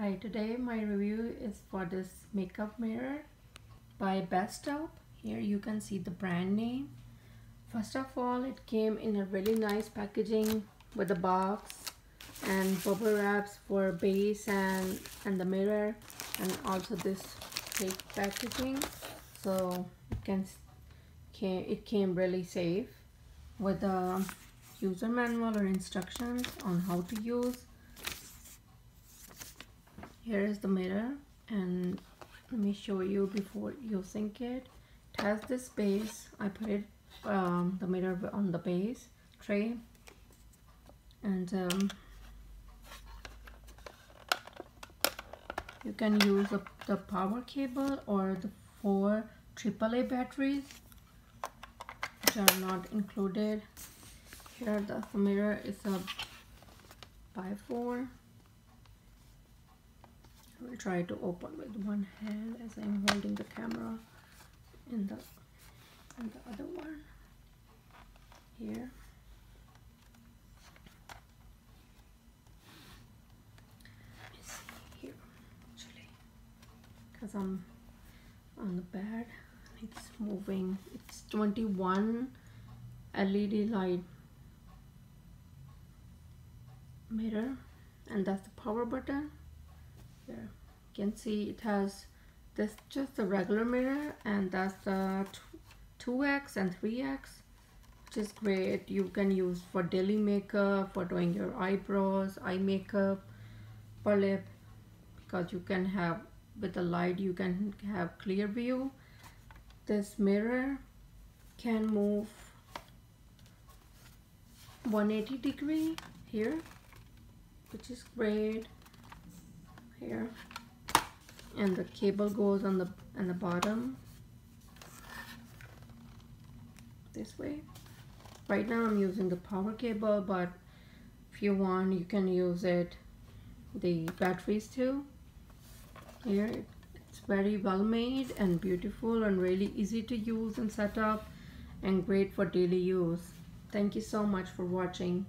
Hi, today my review is for this makeup mirror by Bestope. Here you can see the brand name. First of all, it came in a really nice packaging with a box and bubble wraps for base and, and the mirror and also this fake packaging. So it can came, it came really safe with a user manual or instructions on how to use here is the mirror and let me show you before using it it. Has this base I put it um, the mirror on the base tray and um, you can use a, the power cable or the four AAA batteries which are not included. Here the mirror is a by 4 I will try to open with one hand as I'm holding the camera in the in the other one here. Here actually because I'm on the bed it's moving. It's 21 LED light mirror and that's the power button. There you can see it has this just a regular mirror and that's the 2x and 3x which is great. You can use for daily makeup for doing your eyebrows eye makeup for lip because you can have with the light you can have clear view. This mirror can move 180 degree here which is great. Here and the cable goes on the on the bottom. This way. Right now I'm using the power cable but if you want you can use it the batteries too. Here it's very well made and beautiful and really easy to use and set up and great for daily use. Thank you so much for watching